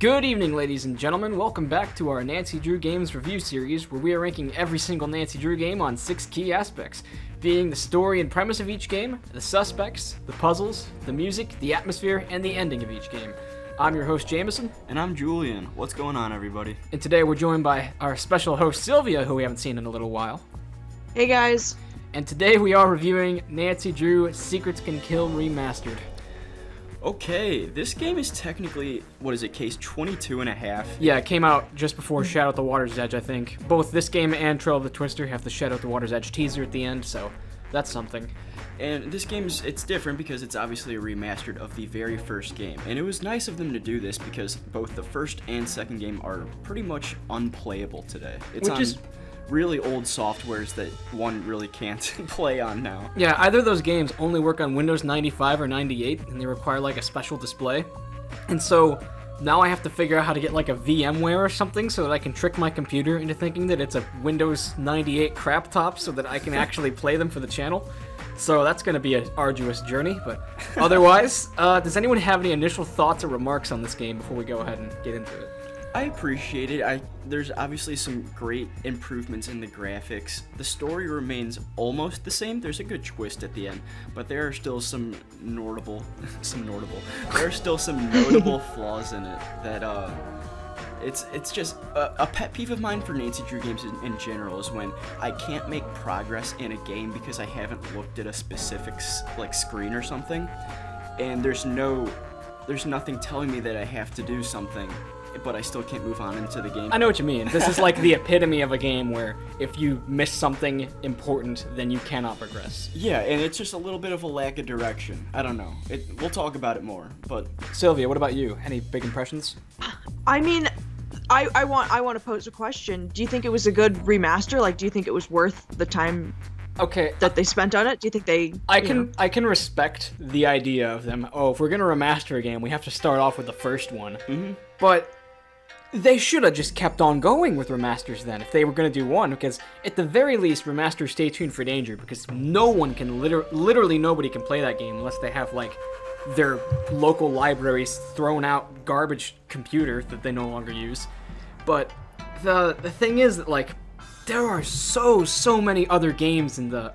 Good evening, ladies and gentlemen. Welcome back to our Nancy Drew Games review series, where we are ranking every single Nancy Drew game on six key aspects being the story and premise of each game, the suspects, the puzzles, the music, the atmosphere, and the ending of each game. I'm your host, Jameson, And I'm Julian. What's going on, everybody? and today we're joined by our special host, Sylvia, who we haven't seen in a little while. Hey guys. And today we are reviewing Nancy Drew Secrets Can Kill Remastered. Okay, this game is technically, what is it, case 22 and a half? Yeah, it came out just before Shadow at the Water's Edge, I think. Both this game and Trail of the Twister have the Shadow at the Water's Edge teaser at the end, so that's something. And this game's, it's different because it's obviously a remastered of the very first game. And it was nice of them to do this because both the first and second game are pretty much unplayable today. It's Which on is- really old softwares that one really can't play on now. Yeah, either of those games only work on Windows 95 or 98, and they require like a special display. And so now I have to figure out how to get like a VMware or something so that I can trick my computer into thinking that it's a Windows 98 crap top so that I can actually play them for the channel. So that's going to be an arduous journey, but otherwise, uh, does anyone have any initial thoughts or remarks on this game before we go ahead and get into it? I appreciate it. I there's obviously some great improvements in the graphics. The story remains almost the same. There's a good twist at the end, but there are still some notable, some notable. There are still some notable flaws in it that uh, it's it's just a, a pet peeve of mine for Nancy Drew games in, in general is when I can't make progress in a game because I haven't looked at a specific like screen or something, and there's no there's nothing telling me that I have to do something, but I still can't move on into the game. I know what you mean. This is like the epitome of a game where if you miss something important, then you cannot progress. Yeah, and it's just a little bit of a lack of direction. I don't know. It, we'll talk about it more, but Sylvia, what about you? Any big impressions? I mean, I, I want I want to pose a question. Do you think it was a good remaster? Like, do you think it was worth the time Okay, that they spent on it? Do you think they? I can know- I can respect the idea of them. Oh, if we're gonna remaster a game, we have to start off with the first one. Mhm. But they should have just kept on going with remasters then, if they were gonna do one. Because at the very least, remasters stay tuned for danger. Because no one can liter- literally nobody can play that game unless they have like their local libraries thrown out garbage computer that they no longer use. But the the thing is that like there are so so many other games in the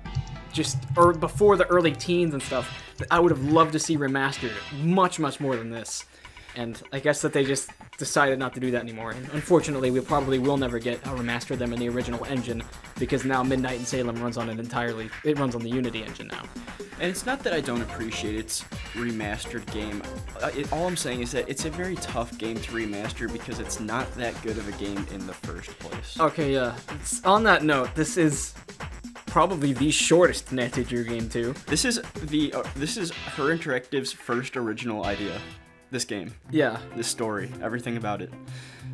just or before the early teens and stuff that I would have loved to see remastered much much more than this. And I guess that they just decided not to do that anymore. And unfortunately, we probably will never get a remaster of them in the original engine because now Midnight in Salem runs on an entirely. It runs on the Unity engine now. and it's not that I don't appreciate its remastered game. Uh, it, all I'm saying is that it's a very tough game to remaster because it's not that good of a game in the first place. Okay, yeah. On that note, this is probably the shortest Drew game too. This is the uh, this is Her Interactive's first original idea. This game, Yeah. this story, everything about it.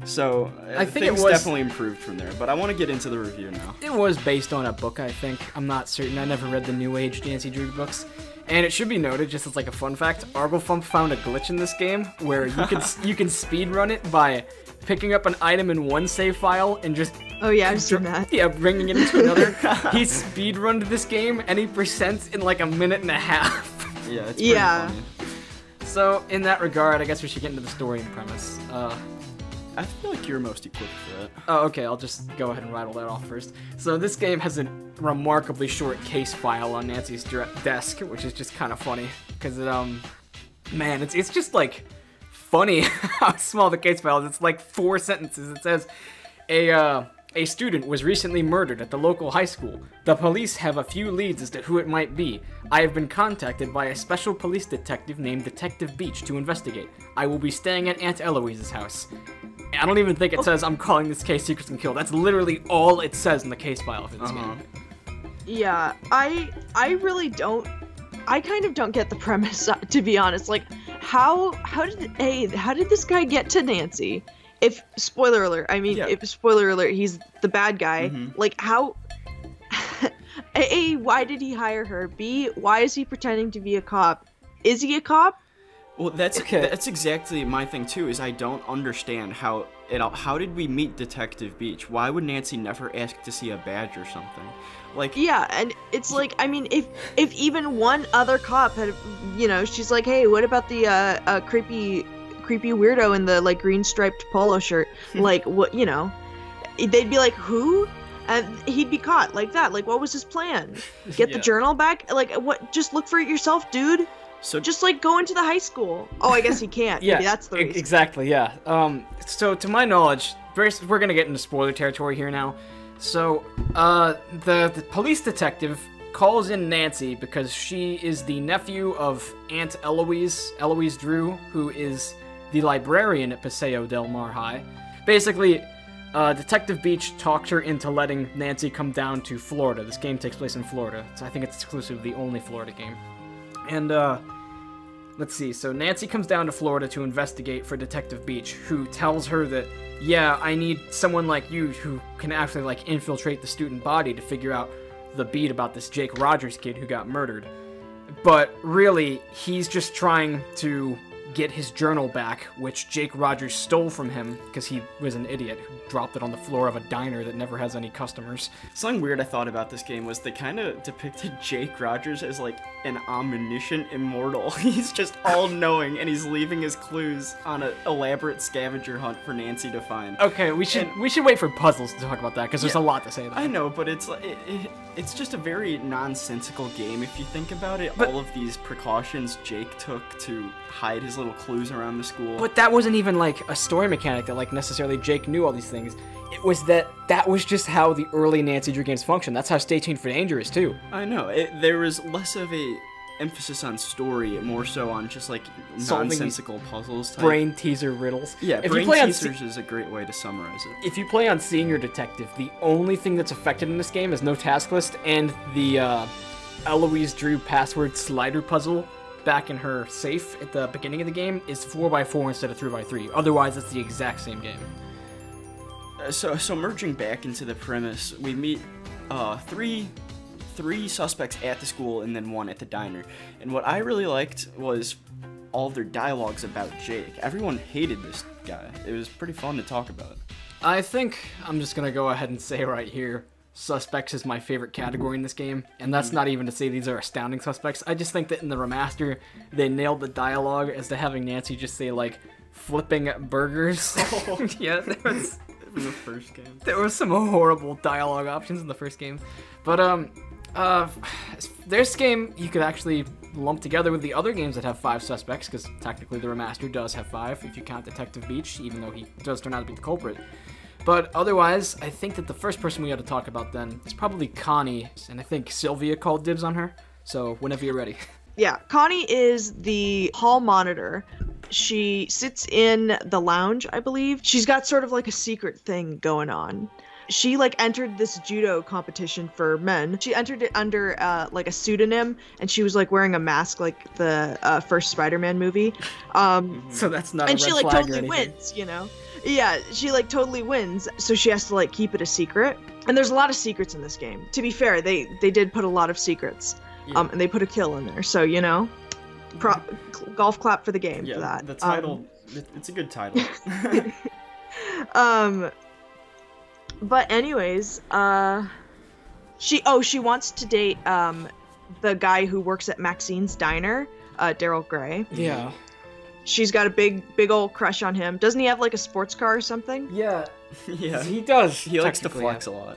So I uh, think it things was- definitely improved from there. But I want to get into the review now. It was based on a book, I think. I'm not certain. I never read the New Age Nancy Drew books. And it should be noted, just as like a fun fact, Arglefumph found a glitch in this game where you can you can speed run it by picking up an item in one save file and just Oh yeah, I've seen that. yeah bringing it into another. he speed runned this game any percent in like a minute and a half. Yeah, it's pretty Yeah. funny. So in that regard, I guess we should get into the story and premise. Uh, I feel like you're most equipped for that. Oh, okay, I'll just go ahead and rattle that off first. So this game has a remarkably short case file on Nancy's desk, which is just kind of funny because it um, man, it's it's just like funny how small the case file is. It's like four sentences. It says, a uh, a student was recently murdered at the local high school. The police have a few leads as to who it might be. I have been contacted by a special police detective named Detective Beach to investigate. I will be staying at Aunt Eloise's house. I don't even think it says I'm calling this case Secrets and Kill. That's literally all it says in the case file for this Uh-huh. game. Yeah, I I really don't. I kind of don't get the premise, uh, to be honest. Like, how how did a how did this guy get to Nancy? If spoiler alert, I mean, Yeah. if spoiler alert, he's the bad guy. Mhm. Like, how? a, why did he hire her? B, why is he pretending to be a cop? Is he a cop? Well, that's Okay. that's exactly my thing too. Is I don't understand how it. all- How did we meet Detective Beach? Why would Nancy never ask to see a badge or something? Like, Yeah, and it's like I mean, if if even one other cop had, you know, she's like, hey, what about the uh, uh creepy creepy weirdo in the like green striped polo shirt. like what you know, they'd be like, who? And he'd be caught like that. Like, what was his plan? Get Yeah. the journal back? Like, what? Just look for it yourself, dude. So Just like go into the high school. Oh, I guess he can't. Yeah, Maybe that's the reason. exactly. Yeah. Um. So to my knowledge, we're gonna get into spoiler territory here now. So, uh, the the police detective calls in Nancy because she is the nephew of Aunt Eloise, Eloise Drew, who is the librarian at Paseo del Mar High. Basically, uh, Detective Beach talked her into letting Nancy come down to Florida. This game takes place in Florida, so I think it's exclusively the only Florida game. And uh, let's see. So Nancy comes down to Florida to investigate for Detective Beach, who tells her that, yeah, I need someone like you who can actually like infiltrate the student body to figure out the beat about this Jake Rogers kid who got murdered. But really, he's just trying to get his journal back, which Jake Rogers stole from him because he was an idiot who dropped it on the floor of a diner that never has any customers. Something weird I thought about this game was they kind of depicted Jake Rogers as like an omniscient immortal. He's just all knowing and he's leaving his clues on an elaborate scavenger hunt for Nancy to find. Okay, we should we should wait for puzzles to talk about that because there's Yeah. a lot to say. There. I know, but it's it, it, it's just a very nonsensical game if you think about it. But- all of these precautions Jake took to hide his little clues around the school. But that wasn't even like a story mechanic that like necessarily Jake knew all these things. It was that that was just how the early Nancy Drew games function. That's how Stay Tuned for Danger is too. I know it, there was less of a emphasis on story, more so on just like Solving nonsensical puzzles. Type. Brain teaser riddles. Yeah, if brain you play teasers Se- is a great way to summarize it. if you play on Senior Detective, the only thing that's affected in this game is no task list and the uh, Eloise Drew password slider puzzle back in her safe at the beginning of the game is 4x4 instead of 3x3. Otherwise, it's the exact same game. Uh, so, so merging back into the premise, we meet uh, three three suspects at the school and then one at the diner. And what I really liked was all their dialogues about Jake. Everyone hated this guy. It was pretty fun to talk about. I think I'm just gonna go ahead and say right here, suspects is my favorite category in this game, and that's not even to say these are astounding suspects. I just think that in the remaster, they nailed the dialogue as to having Nancy just say like flipping burgers. yeah, there was From the first game. there was some horrible dialogue options in the first game, but um, uh, this game you could actually lump together with the other games that have five suspects, because technically the remaster does have five if you count Detective Beach, even though he does turn out to be the culprit. But otherwise, I think that the first person we had to talk about then is probably Connie, and I think Sylvia called dibs on her. So whenever you're ready. Yeah, Connie is the hall monitor. She sits in the lounge, I believe. She's got sort of like a secret thing going on. She like entered this judo competition for men. She entered it under uh, like a pseudonym, and she was like wearing a mask, like the uh, first Spider-Man movie. Um, So that's not and a red she like totally wins, you know. Yeah, she like totally wins, so she has to like keep it a secret. And there's a lot of secrets in this game. To be fair, they they did put a lot of secrets, Yeah. um, and they put a kill in there. So you know, pro- golf clap for the game Yeah, for that. the Um, title. it- it's a good title. Um, but anyways, uh, she oh she wants to date um the guy who works at Maxine's diner, uh, Daryl Gray. Yeah. She's got a big big old crush on him. Doesn't he have like a sports car or something? Yeah. yeah, He does. he likes to technically, yeah. flex a lot.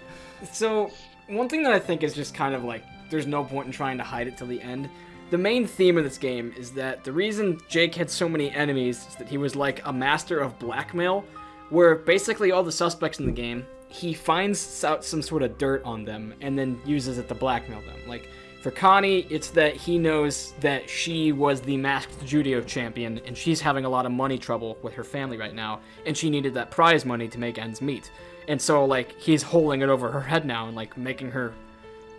So, one thing that I think is just kind of like there's no point in trying to hide it till the end. The main theme of this game is that the reason Jake had so many enemies is that he was like a master of blackmail, where basically all the suspects in the game, he finds out some sort of dirt on them and then uses it to blackmail them. Like for Connie, it's that he knows that she was the masked judo champion and she's having a lot of money trouble with her family right now, and she needed that prize money to make ends meet. And so like he's holding it over her head now and like making her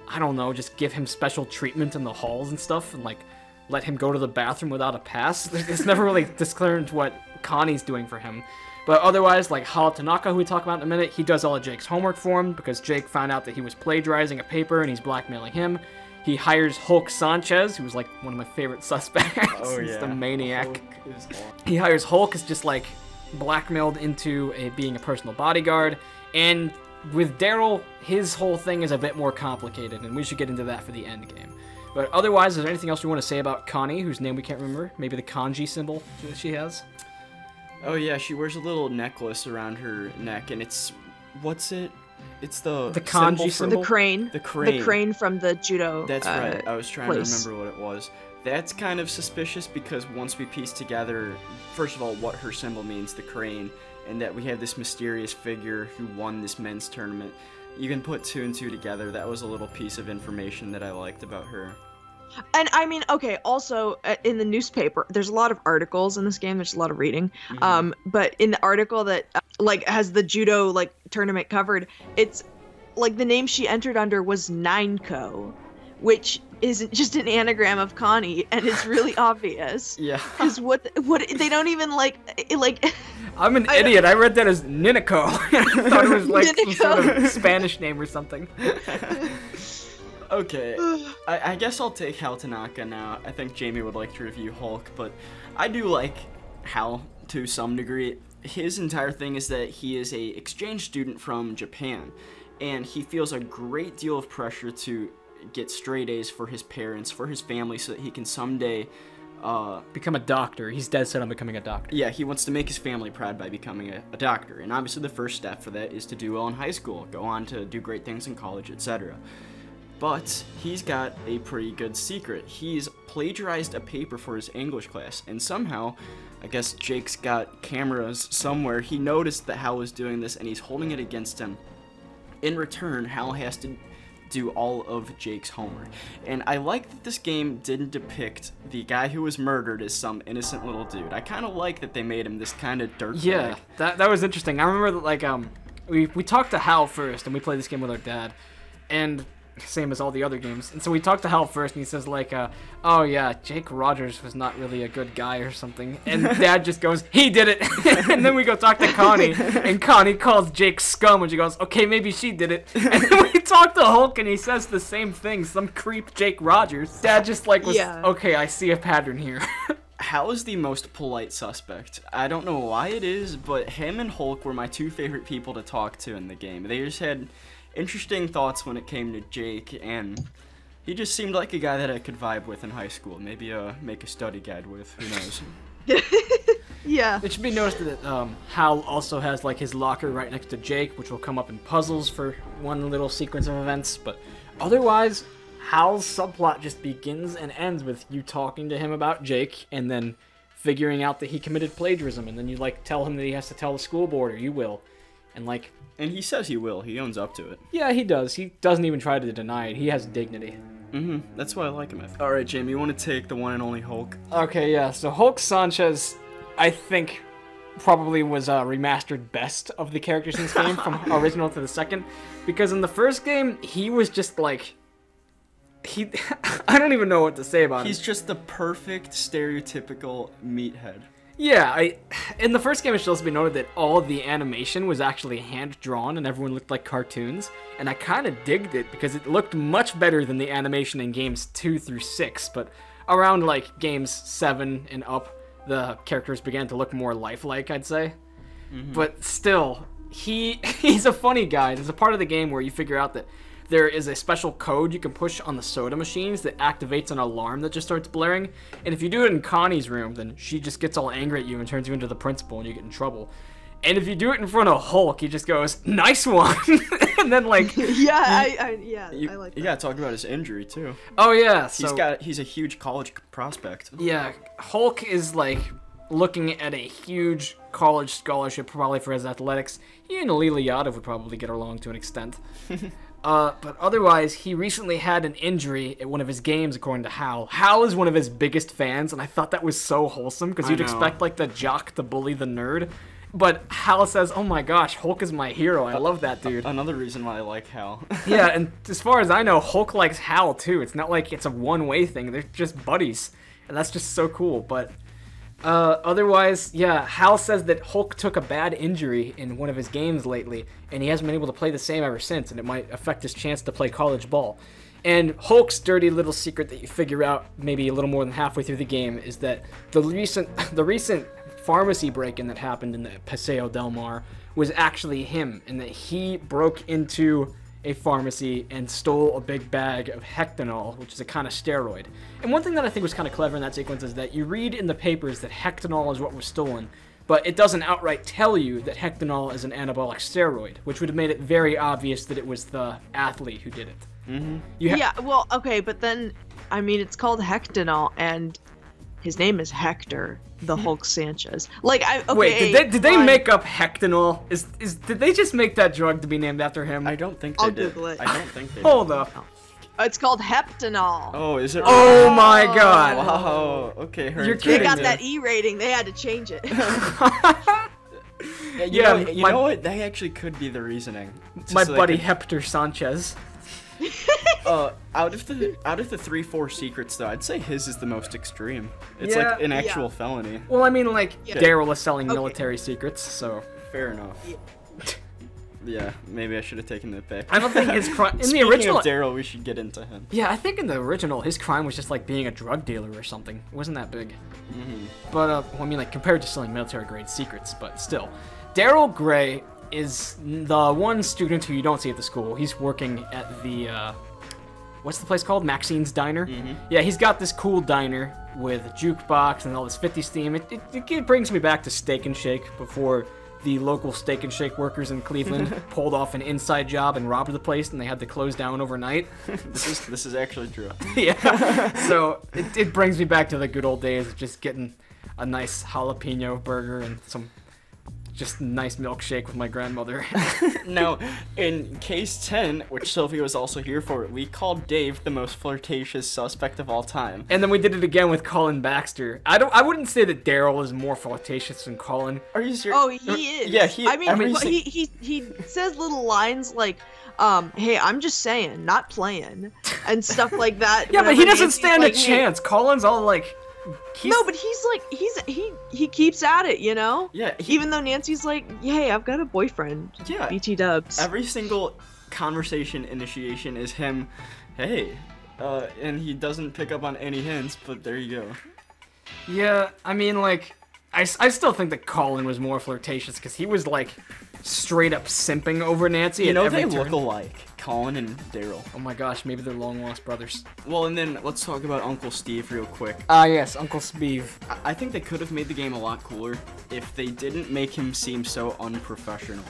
I don't know, just give him special treatment in the halls and stuff and like let him go to the bathroom without a pass. It's never really discerned what Connie's doing for him. But otherwise, like Hala Tanaka, who we talk about in a minute, he does all of Jake's homework for him because Jake found out that he was plagiarizing a paper and he's blackmailing him. He hires Hulk Sanchez, who's like one of my favorite suspects. Oh He's yeah, the maniac he hires Hulk as just like blackmailed into a, being a personal bodyguard. And with Daryl, his whole thing is a bit more complicated, and we should get into that for the end game. But otherwise, is there anything else we want to say about Connie, whose name we can't remember? Maybe the kanji symbol that she has? Oh yeah, she wears a little necklace around her neck, and it's what's it? It's the The kanji symbol symbol? The crane. The crane. The crane from the judo. That's uh, right. I was trying place. to remember what it was. That's kind of suspicious because once we piece together, first of all, what her symbol means, the crane, and that we have this mysterious figure who won this men's tournament, you can put two and two together. That was a little piece of information that I liked about her. And I mean, okay. Also, uh, in the newspaper, there's a lot of articles in this game. There's a lot of reading. Mhm. Um, but in the article that like has the judo like tournament covered, it's like the name she entered under was Nineco, which isn't just an anagram of Connie, and it's really obvious. Yeah. Because what what they don't even like like I'm an I- idiot. I read that as Ninico. I thought it was like some sort of Spanish name or something. Okay, I, I guess I'll take Hal Tanaka now. I think Jamie would like to review Hulk, but I do like Hal to some degree. His entire thing is that he is a exchange student from Japan, and he feels a great deal of pressure to get straight A's for his parents, for his family, so that he can someday. Uh, Become a doctor. He's dead set on becoming a doctor. yeah, he wants to make his family proud by becoming a, a doctor, and obviously the first step for that is to do well in high school, go on to do great things in college, etc. But he's got a pretty good secret. He's plagiarized a paper for his English class, and somehow, I guess Jake's got cameras somewhere. He noticed that Hal was doing this, and he's holding it against him. In return, Hal has to do all of Jake's homework. And I like that this game didn't depict the guy who was murdered as some innocent little dude. I kind of like that they made him this kind of dirtbag. Yeah, that that was interesting. I remember that, like um, we we talked to Hal first, and we played this game with our dad, and same as all the other games. And so we talked to Hal first, and he says like, uh, "Oh yeah, Jake Rogers was not really a good guy or something." And Dad just goes, "He did it." and then we go talk to Connie, and Connie calls Jake scum, and she goes, "Okay, maybe she did it." And then we talk to Hulk, and he says the same thing. Some creep Jake Rogers. Dad just like was, Yeah. "Okay, I see a pattern here." Hal is the most polite suspect. I don't know why it is, but him and Hulk were my two favorite people to talk to in the game. They just had interesting thoughts when it came to Jake, and he just seemed like a guy that I could vibe with in high school. Maybe uh, make a study guide with. Who knows? yeah. It should be noticed that um, Hal also has like his locker right next to Jake, which will come up in puzzles for one little sequence of events. But otherwise, Hal's subplot just begins and ends with you talking to him about Jake, and then figuring out that he committed plagiarism, and then you like tell him that he has to tell the school board, or you will, and like and he says he will. He owns up to it. yeah, he does. He doesn't even try to deny it. He has dignity. hmm That's why I like him. All right, Jamie, you want to take the one and only Hulk? Okay, yeah. So Hulk Sanchez, I think, probably was uh, remastered best of the characters in this game from original to the second, because in the first game he was just like, he, I don't even know what to say about He's him. just the perfect stereotypical meathead. Yeah, I, in the first game it should also be noted that all the animation was actually hand drawn and everyone looked like cartoons, and I kind of digged it because it looked much better than the animation in games two through six, but around like games seven and up, the characters began to look more lifelike, I'd say. Mm-hmm. But still, he he's a funny guy. There's a part of the game where you figure out that there is a special code you can push on the soda machines that activates an alarm that just starts blaring. And if you do it in Connie's room, then she just gets all angry at you and turns you into the principal and you get in trouble. And if you do it in front of Hulk, he just goes, "Nice one," and then like, Yeah, I, I yeah, You, I like you that. gotta talk about his injury too. "Oh yeah." So He's got he's a huge college prospect. Yeah, Hulk is like looking at a huge college scholarship, probably for his athletics. He and Alila Yadav would probably get along to an extent. uh, but otherwise, he recently had an injury at one of his games, according to Hal. Hal is one of his biggest fans, and I thought that was so wholesome because you'd know. expect like the jock to bully the nerd. But Hal says, "Oh my gosh, Hulk is my hero. I love that dude." Another reason why I like Hal. yeah, and as far as I know, Hulk likes Hal too. It's not like it's a one-way thing. They're just buddies, and that's just so cool. But uh, otherwise, yeah, Hal says that Hulk took a bad injury in one of his games lately, and he hasn't been able to play the same ever since, and it might affect his chance to play college ball. And Hulk's dirty little secret that you figure out maybe a little more than halfway through the game is that the recent the recent pharmacy break-in that happened in the Paseo del Mar was actually him, and that he broke into a pharmacy and stole a big bag of hectanol, which is a kind of steroid. And one thing that I think was kind of clever in that sequence is that you read in the papers that hectanol is what was stolen, but it doesn't outright tell you that Hectanol is an anabolic steroid, which would have made it very obvious that it was the athlete who did it. Mm-hmm. You ha- yeah, well, okay, but then, I mean, it's called Hectanol, and his name is Hector, the Hulk Sanchez. Like, I okay. Wait, did they did they fine. make up Hectanol? Is is did they just make that drug to be named after him? I don't think they I'll did. Google it. I don't think they Hold did. up. Oh, it's called Heptanol. Oh, is it? Oh my god. Wow. Okay. You're they kidding got me. that E rating. They had to change it. Yeah, you Yeah, know, you my- know what? That actually could be the reasoning. Just My so they buddy could- Hector Sanchez. uh, out of the out of the three four secrets though, I'd say his is the most extreme. It's Yeah. like an Yeah. actual felony. Well, I mean, like Yeah. Daryl is selling Okay. military secrets, so Fair enough. Yeah. Yeah, maybe I should have taken that back. I don't think his crime in the Speaking original. of Daryl, we should get into him. yeah, I think in the original, his crime was just like being a drug dealer or something. It wasn't that big. Mm-hmm. But uh, well, I mean, like compared to selling military grade secrets, but still, Daryl Gray is the one student who you don't see at the school. He's working at the uh, what's the place called? Maxine's Diner. Mhm. Yeah, he's got this cool diner with a jukebox and all this 50s theme. It, it, it brings me back to Steak and Shake before the local Steak and Shake workers in Cleveland pulled off an inside job and robbed the place, and they had to close down overnight. This is this is actually true. yeah. So it, it brings me back to the good old days of just getting a nice jalapeno burger and some just nice milkshake with my grandmother. now, in case 10, which Sylvia was also here for, we called Dave the most flirtatious suspect of all time. and then we did it again with Colin Baxter. I don't. I wouldn't say that Daryl is more flirtatious than Colin. Are you serious? oh, he is. Yeah, he- I mean, every but sing- he he he says little lines like, um, "Hey, I'm just saying, not playing," and stuff like that. Yeah, but he doesn't Nancy's stand like, a "Hey, chance. Colin's all like. He's, no, but he's like he's he he keeps at it, you know. Yeah, he, Even though Nancy's like, "Hey, I've got a boyfriend." yeah. BT Dubs. Every single conversation initiation is him, hey, uh, and he doesn't pick up on any hints, but there you go. Yeah, I mean, like, I, I still think that Colin was more flirtatious because he was like straight up simping over Nancy. You know, they turn. look alike, Colin and Daryl. Oh my gosh, maybe they're long lost brothers. Well, and then let's talk about Uncle Steve real quick. Ah, yes, Uncle Steve. I- I think they could have made the game a lot cooler if they didn't make him seem so unprofessional.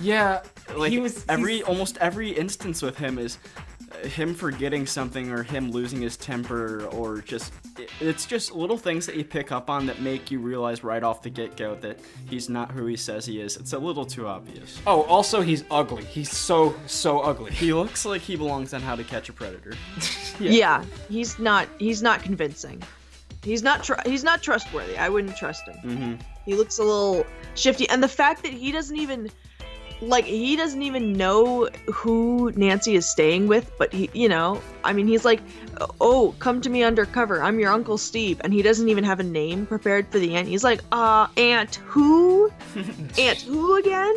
Yeah, Like he was every almost every instance with him is uh, him forgetting something or him losing his temper or just it's just little things that you pick up on that make you realize right off the get-go that he's not who he says he is. It's a little too obvious. Oh, also he's ugly. He's so so ugly. He looks like he belongs on How to Catch a Predator. Yeah. yeah. he's not he's not convincing. He's not tr- he's not trustworthy. I wouldn't trust him. Mm-hmm. He looks a little shifty, and the fact that he doesn't even like he doesn't even know who Nancy is staying with, but he, you know, I mean, he's like, "Oh, come to me undercover. I'm your Uncle Steve," and he doesn't even have a name prepared for the aunt. He's like, "Uh, Aunt who? Aunt who again?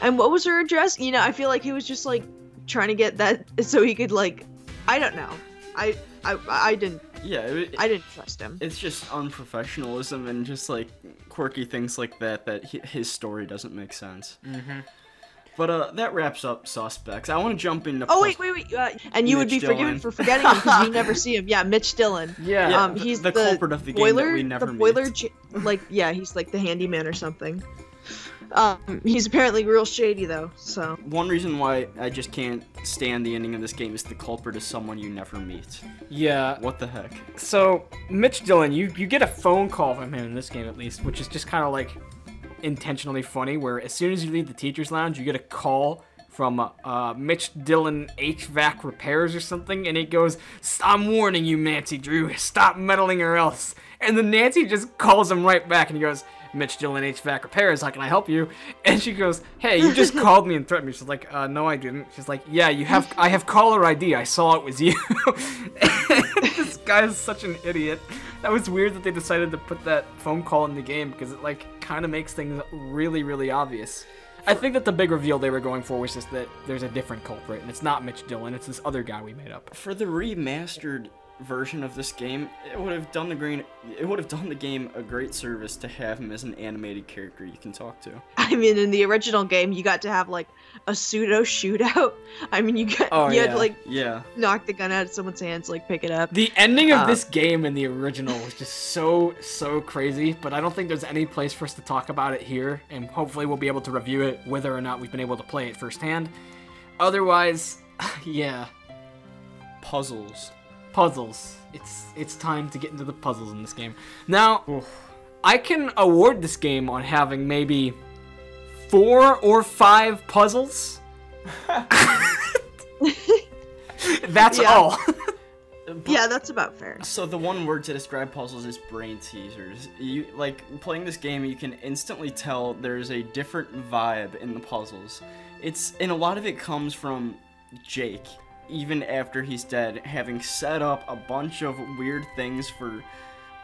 And what was her address?" You know, I feel like he was just like trying to get that so he could like, I don't know, I, I, I didn't, Yeah, it, I didn't trust him. it's just unprofessionalism and just like quirky things like that that his story doesn't make sense. Mm-hmm. But uh, that wraps up suspects. I want to jump into. Oh wait, wait, wait! Uh, and you would be Mitch forgiven for forgetting him because you never see him. Yeah, Mitch Dillon. Yeah. Yeah. um, the- he's the the, culprit of the game that boiler, we never the boiler, meet. like yeah, he's like the handyman or something. Um, he's apparently real shady though. So One reason why I just can't stand the ending of this game is the culprit is someone you never meet. Yeah. What the heck? So Mitch Dillon, you you get a phone call from him in this game at least, which is just kind of like intentionally funny. Where as soon as you leave the teachers' lounge, you get a call from uh, uh, Mitch Dillon HVAC repairs or something, and it goes, "I'm warning you, Nancy Drew, stop meddling or else." And then Nancy just calls him right back, and he goes. Mitch Dillon HVAC repairs. How can I help you? And she goes, "Hey, you just called me and threatened me." She's like, uh, "No, I didn't." She's like, "Yeah, you have. I have caller ID. I saw it was you." this guy is such an idiot. That was weird that they decided to put that phone call in the game because it like kind of makes things really, really obvious. I think that the big reveal they were going for was just that there's a different culprit and it's not Mitch Dillon. It's this other guy we made up. For the remastered version of this game, it would have done the green it would have done the game a great service to have him as an animated character you can talk to. I mean, in the original game, you got to have like a pseudo shootout. I mean, you got Oh, you had to like Yeah. knock the gun out of someone's hands, like pick it up. The ending of Uh, this game in the original was just so so crazy, but I don't think there's any place for us to talk about it here, and hopefully we'll be able to review it whether or not we've been able to play it firsthand. Otherwise, yeah, Puzzles. puzzles. It's it's time to get into the puzzles in this game. Now, I can award this game on having maybe four or five puzzles. That's Yeah. all. yeah, that's about fair. So the one word to describe puzzles is brain teasers. You like playing this game, you can instantly tell there's a different vibe in the puzzles. It's and a lot of it comes from Jake, even after he's dead, having set up a bunch of weird things for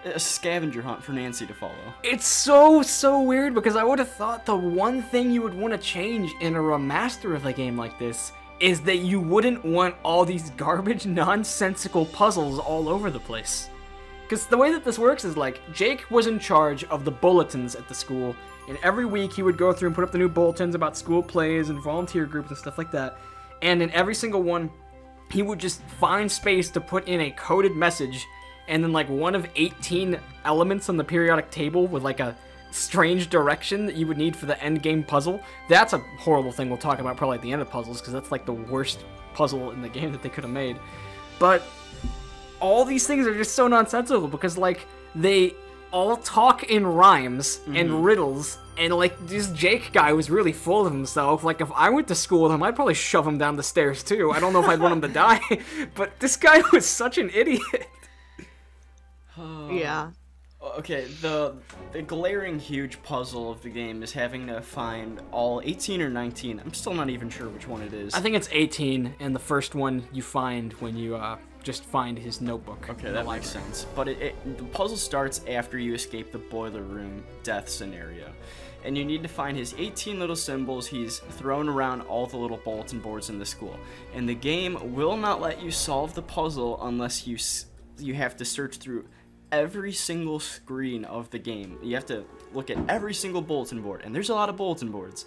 a scavenger hunt for Nancy to follow. It's so so weird because I would have thought the one thing you would want to change in a remaster of a game like this is that you wouldn't want all these garbage nonsensical puzzles all over the place. Because the way that this works is like Jake was in charge of the bulletins at the school, and every week he would go through and put up the new bulletins about school plays and volunteer groups and stuff like that. And in every single one, he would just find space to put in a coded message and then like one of 18 elements on the periodic table with like a strange direction that you would need for the end game puzzle. That's a horrible thing we'll talk about probably at the end of puzzles because that's like the worst puzzle in the game that they could have made. But all these things are just so nonsensical because like they all talk in rhymes and mm-hmm. riddles and like this Jake guy was really full of himself. Like if I went to school with him, I'd probably shove him down the stairs too. I don't know if I'd want him to die, but this guy was such an idiot. Yeah. Okay, the the glaring huge puzzle of the game is having to find all 18 or 19. I'm still not even sure which one it is. I think it's 18 and the first one you find when you uh just find his notebook. Okay, that the makes sense. But it, it, the puzzle starts after you escape the boiler room death scenario. And you need to find his 18 little symbols he's thrown around all the little bulletin boards in the school. And the game will not let you solve the puzzle unless you you have to search through every single screen of the game. You have to look at every single bulletin board, and there's a lot of bulletin boards.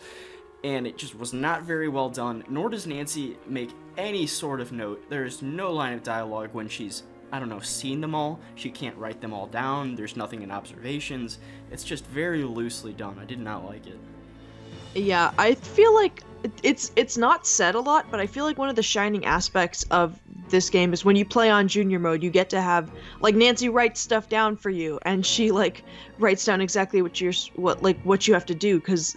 And it just was not very well done, nor does Nancy make any sort of note. There is no line of dialogue when she's, I don't know, seen them all. She can't write them all down. There's nothing in observations. It's just very loosely done. I did not like it. Yeah, I feel like it's it's not said a lot, but I feel like one of the shining aspects of this game is when you play on junior mode, you get to have like Nancy writes stuff down for you, and she like writes down exactly what you're what like what you have to do because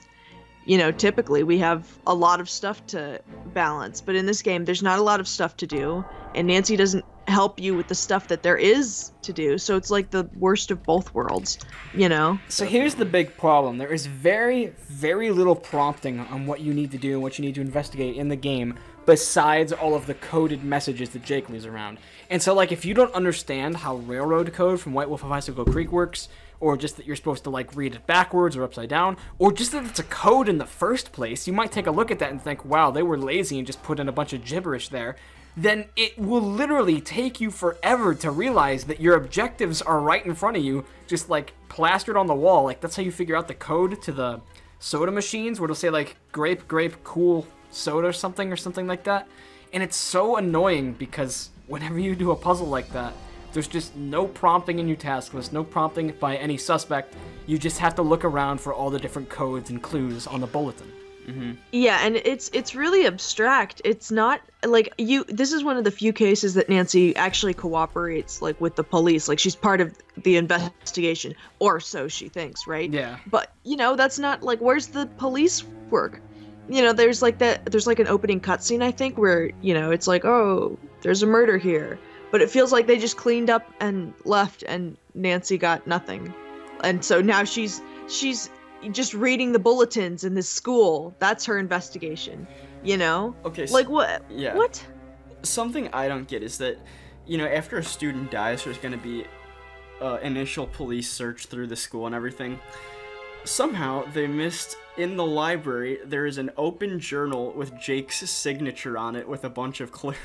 you know typically we have a lot of stuff to balance, but in this game there's not a lot of stuff to do, and Nancy doesn't help you with the stuff that there is to do, so it's like the worst of both worlds, you know. So here's the big problem. There is very, very little prompting on what you need to do and what you need to investigate in the game besides all of the coded messages that Jake leaves around. And so, like, if you don't understand how railroad code from White Wolf of Icicle Creek works, or just that you're supposed to, like, read it backwards or upside down, or just that it's a code in the first place, you might take a look at that and think, wow, they were lazy and just put in a bunch of gibberish there then it will literally take you forever to realize that your objectives are right in front of you, just like plastered on the wall. Like that's how you figure out the code to the soda machines, where it'll say like grape, grape, cool soda or something or something like that. And it's so annoying because whenever you do a puzzle like that, there's just no prompting in your task list, no prompting by any suspect. You just have to look around for all the different codes and clues on the bulletin. Mm-hmm. Yeah, and it's it's really abstract. It's not like you this is one of the few cases that Nancy actually cooperates like with the police. Like she's part of the investigation or so she thinks, right? Yeah. But, you know, that's not like where's the police work? You know, there's like that there's like an opening cutscene I think where, you know, it's like, "Oh, there's a murder here." But it feels like they just cleaned up and left and Nancy got nothing. And so now she's she's just reading the bulletins in this school. That's her investigation. You know? Okay, s- Like what? yeah. What? something I don't get is that, you know, after a student dies, there's going to be uh, initial police search through the school and everything. Somehow they missed in the library there is an open journal with Jake's signature on it with a bunch of clues.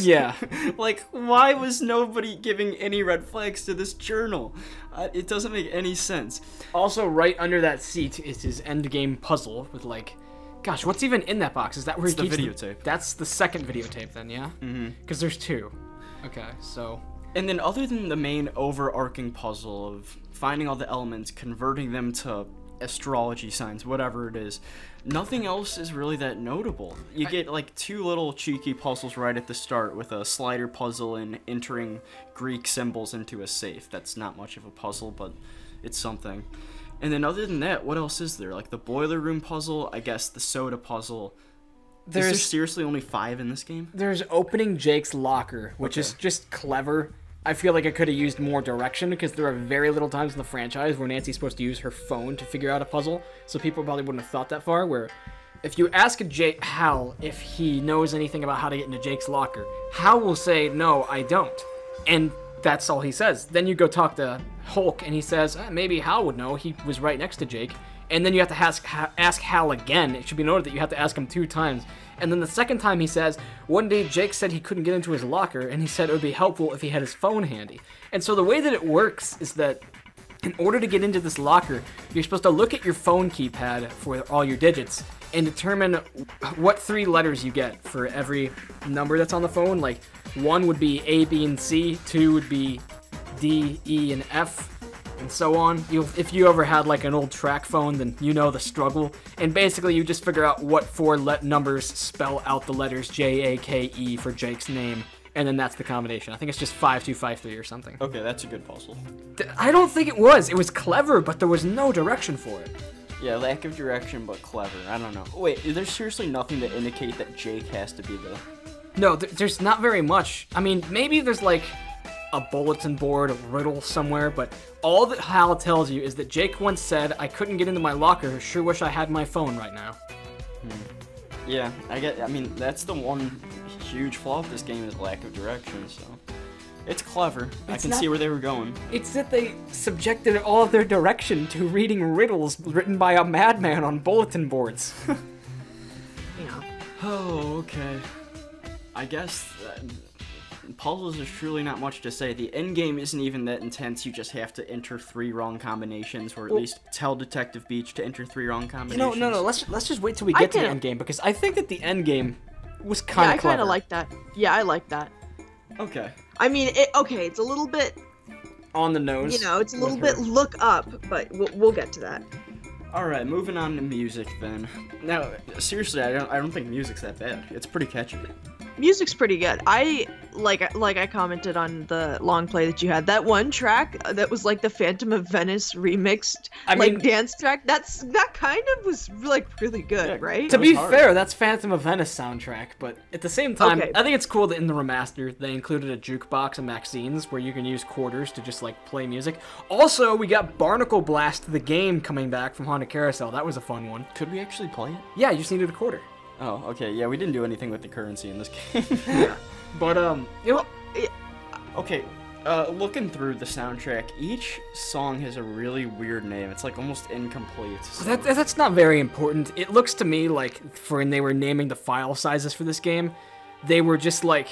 Yeah. like why was nobody giving any red flags to this journal? Uh, it doesn't make any sense. Also, right under that seat is his end game puzzle with like, gosh, what's even in that box? Is that where It's he the keeps videotape. That's the second videotape, then, yeah. Mm-hmm. Because there's two. Okay, so And then other than the main overarching puzzle of finding all the elements, converting them to astrology signs, whatever it is, nothing else is really that notable. You get like two little cheeky puzzles right at the start with a slider puzzle and entering Greek symbols into a safe. That's not much of a puzzle, but it's something. And then other than that, what else is there? Like the boiler room puzzle, I guess the soda puzzle. is there there's seriously only five in this game? there's opening Jake's locker, which is just clever. I feel like I could have used more direction because there are very little times in the franchise where Nancy's supposed to use her phone to figure out a puzzle, so people probably wouldn't have thought that far. Where if you ask Jake Hal if he knows anything about how to get into Jake's locker, Hal will say, "No, I don't," and that's all he says. Then you go talk to Hulk, and he says, "Eh, "Maybe Hal would know. He was right next to Jake." And then you have to ask ask Hal again. It should be noted that you have to ask him two times. And then the second time he says, one day Jake said he couldn't get into his locker, and he said it would be helpful if he had his phone handy. And so the way that it works is that in order to get into this locker, you're supposed to look at your phone keypad for all your digits and determine what three letters you get for every number that's on the phone. Like one would be A, B, and C, two would be D, E, and F, and so on. You, if you ever had like an old track phone, then you know the struggle. And basically, you just figure out what four let numbers spell out the letters J, A, K, E for Jake's name, and then that's the combination. I think it's just five two five three or something. Okay, that's a good puzzle. I don't think it was. It was clever, but there was no direction for it. Yeah, lack of direction, but clever. I don't know. Wait, there's seriously nothing to indicate that Jake has to be the. No, th- there's not very much. I mean, maybe there's like a bulletin board, a riddle somewhere, but all that Hal tells you is that Jake once said, I couldn't get into my locker, sure wish I had my phone right now. Yeah, I get. I mean, that's the one huge flaw of this game is lack of direction. So, it's clever. I can not- see where they were going. It's that they subjected all of their direction to reading riddles written by a madman on bulletin boards. You know. Oh, okay. I guess uh, puzzles is truly not much to say. The end game isn't even that intense. You just have to enter three wrong combinations, or at Well- least tell Detective Beach to enter three wrong You combinations. know, no, no, let's let's just wait till we I get to the end game because I think that the end game was kind of. Yeah, kind I kind of like that. Yeah, I like that. Okay. I mean, it, okay, it's a little bit, on the nose. you know, it's a with little her. bit look up, but we'll, we'll get to that. All right, moving on to music then. Now, seriously, I don't, I don't think music's that bad. It's pretty catchy. Music's pretty good. I like like I commented on the long play that you had. That one track uh, that was like the Phantom of Venice remixed I like dance track. That's that kind of was like really good, Yeah, right? To be hard. fair, that's Phantom of Venice soundtrack, but at the same time, Okay. I think it's cool that in the remaster they included a jukebox and Maxine's where you can use quarters to just like play music. Also, we got Barnacle Blast, the game, coming back from Haunted Carousel. That was a fun one. Could we actually play it? Yeah, you just needed a quarter. Oh, okay. Yeah, we didn't do anything with the currency in this game. But um, you know, okay, uh, looking through the soundtrack, each song has a really weird name. It's like almost incomplete. so- that, that's not very important. It looks to me like for when they were naming the file sizes for this game, they were just like,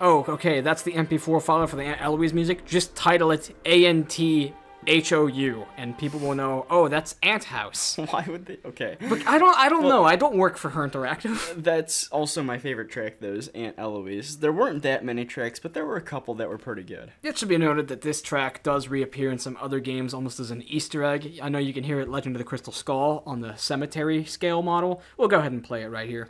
oh, okay, that's the MP4 file for the Aunt Eloise music. Just title it A N T H O U, and people will know. Oh, that's Ant House. Why would they? Okay. But I don't. I don't know. I don't work for Her Interactive. That's also my favorite track, though, is Aunt Eloise. There weren't that many tracks, but there were a couple that were pretty good. It should be noted that this track does reappear in some other games almost as an Easter egg. I know you can hear it Legend of the Crystal Skull on the cemetery scale model. We'll go ahead and play it right here.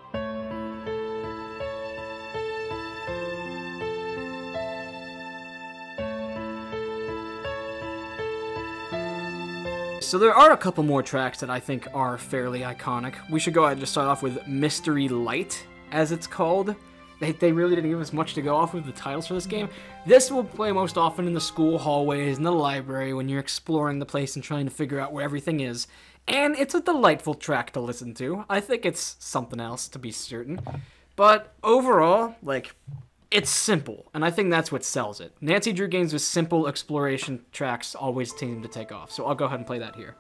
So there are a couple more tracks that I think are fairly iconic. We should go ahead and just start off with Mystery Light, as it's called. They, they really didn't give us much to go off with the titles for this game. This will play most often in the school hallways, in the library, when you're exploring the place and trying to figure out where everything is. And it's a delightful track to listen to. I think it's something else, to be certain. But overall, like, it's simple, and I think that's what sells it. Nancy Drew games with simple exploration tracks always seem to take off, so I'll go ahead and play that here.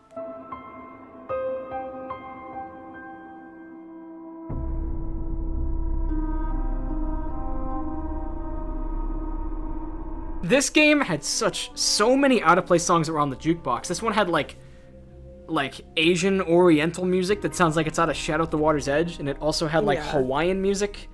This game had such so many out of place songs that were on the jukebox. This one had like like Asian Oriental music that sounds like it's out of Shadow at the Water's Edge, and it also had like yeah. Hawaiian music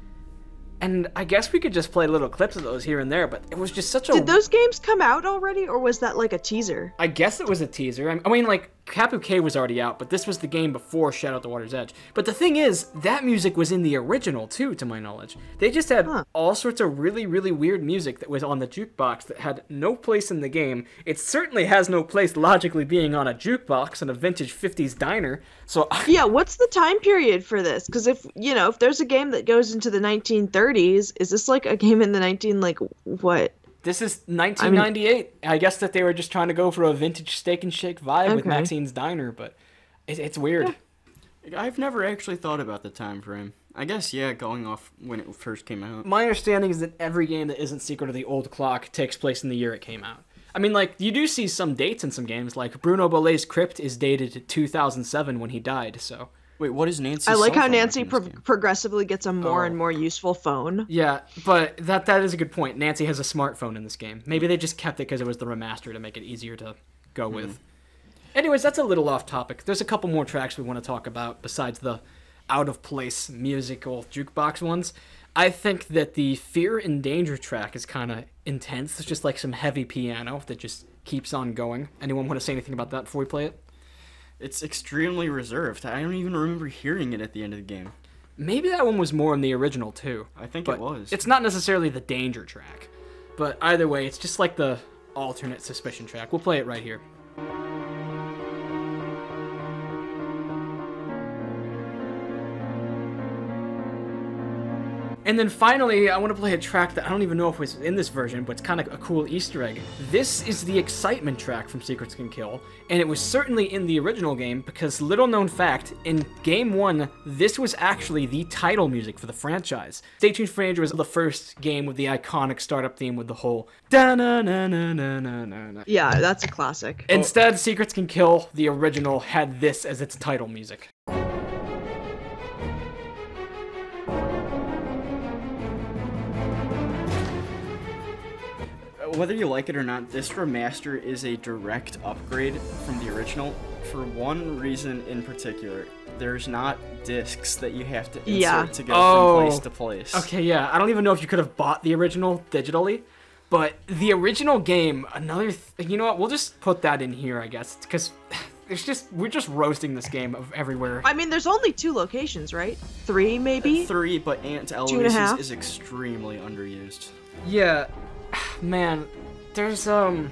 and I guess we could just play little clips of those here and there, but it was just such a. Did those games come out already, or was that like a teaser? I guess it was a teaser. I I mean, like Kapu Cave was already out, but this was the game before Shadow at the Water's Edge. But the thing is, that music was in the original too, to my knowledge. They just had Huh. all sorts of really, really weird music that was on the jukebox that had no place in the game. It certainly has no place logically being on a jukebox in a vintage '50s diner. So Yeah, what's the time period for this? Because if you know, if there's a game that goes into the 1930s, is this like a game in the 19 like what? This is 1998. I, guess that they were just trying to go for a vintage steak and shake vibe with Maxine's Diner, but it, it's weird. I've never actually thought about the time frame. I guess yeah, going off when it first came out. My understanding is that every game that isn't Secret of the Old Clock takes place in the year it came out. I mean, like, you do see some dates in some games, like Bruno Bolet's Crypt is dated 2007 when he died, so. Wait, what is Nancy? I like how Nancy pro- progressively gets a more Oh. and more useful phone. Yeah, but that that is a good point. Nancy has a smartphone in this game. Maybe they just kept it because it was the remaster to make it easier to go hmm. with. Anyways, that's a little off topic. There's a couple more tracks we want to talk about besides the out of place musical jukebox ones. I think that the Fear and Danger track is kind of intense. It's just like some heavy piano that just keeps on going. Anyone want to say anything about that before we play it? It's extremely reserved. I don't even remember hearing it at the end of the game. Maybe that one was more in the original too. I think it was. It's not necessarily the danger track, but either way, it's just like the alternate suspicion track. We'll play it right here. And then finally, I want to play a track that I don't even know if it's in this version, but it's kind of a cool Easter egg. This is the excitement track from Secrets Can Kill, and it was certainly in the original game because, little known fact, in Game 1, this was actually the title music for the franchise. Stay Tuned for Danger was the first game with the iconic startup theme with the whole da na na na na na na. Yeah, that's a classic. Instead, Secrets Can Kill, the original, had this as its title music. Whether you like it or not, this remaster is a direct upgrade from the original. For one reason in particular, there's not discs that you have to insert Yeah. to go Oh. from place to place. Okay, yeah, I don't even know if you could have bought the original digitally, but the original game, another, th- you know what? We'll just put that in here, I guess, because it's just we're just roasting this game of everywhere. I mean, there's only two locations, right? Three, maybe. Three, but Aunt Eloise is, is extremely underused. Yeah, man, there's um,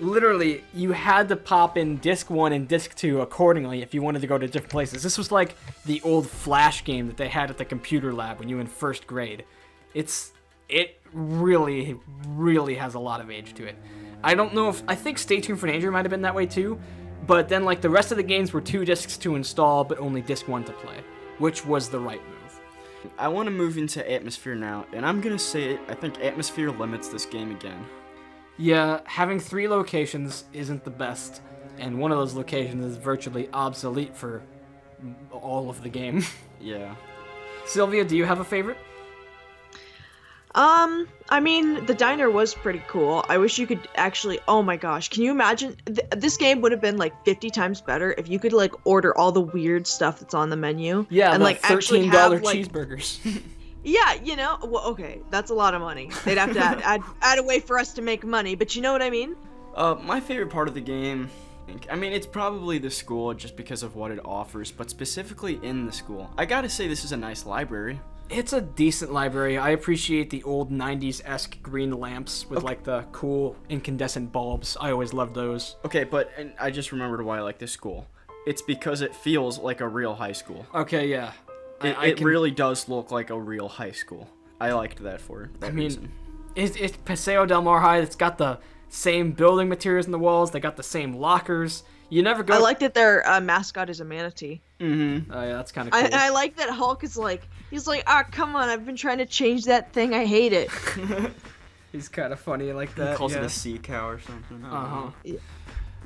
literally you had to pop in disc one and disc two accordingly if you wanted to go to different places. This was like the old Flash game that they had at the computer lab when you were in first grade. It's it really, really has a lot of age to it. I don't know if I think Stay Tuned for Danger might have been that way too, but then like the rest of the games were two discs to install but only disc one to play, which was the right move. I want to move into Atmosphere now, and I'm gonna say it. I think Atmosphere limits this game again. Yeah, having three locations isn't the best, and one of those locations is virtually obsolete for all of the game. Yeah. Sylvia, do you have a favorite? Um, I mean, the diner was pretty cool. I wish you could actually. Oh my gosh, can you imagine? Th- this game would have been like 50 times better if you could like order all the weird stuff that's on the menu. Yeah, and like actually thirteen dollar like. cheeseburgers. Yeah, you know. Well, okay, that's a lot of money. They'd have to add, add add a way for us to make money, but you know what I mean? Uh, my favorite part of the game, I mean, it's probably the school just because of what it offers, but specifically in the school. I gotta say, this is a nice library. It's a decent library. I appreciate the old '90s esque green lamps with like the cool incandescent bulbs. I always loved those. Okay, but and I just remembered why I like this school. It's because it feels like a real high school. Okay, yeah. I- It, I it can- really does look like a real high school. I liked that for that I mean, reason. It's, it's Paseo del Mar High. It's got the same building materials in the walls. They got the same lockers. You never go. I like that their uh, mascot is a manatee. Mm-hmm. Oh yeah, that's kind of I, cool. I like that Hulk is like, he's like, ah, come on, I've been trying to change that thing. I hate it. He's kind of funny like that. He calls yeah. it a sea cow or something. Uh huh.